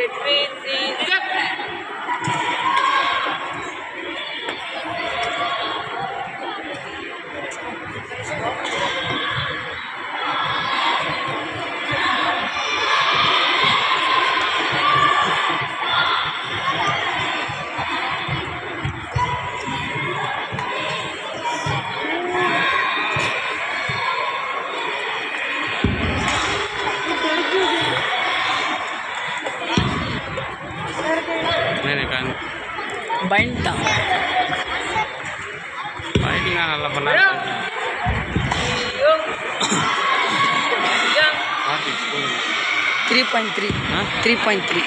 Three, three, zigzag. Khan பயன்ட்டான் ஃபைட்டிங்லாம் நல்லா school three point three. Three point three.